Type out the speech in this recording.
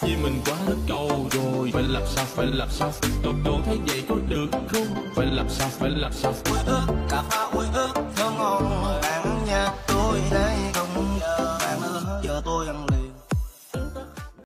vì mình quá hết cầu rồi. Phải làm sao, phải làm sao? Tôi tôi thấy vậy tôi được không? phải làm sao tôi đây không giờ bạn nữa giờ tôi ăn liền.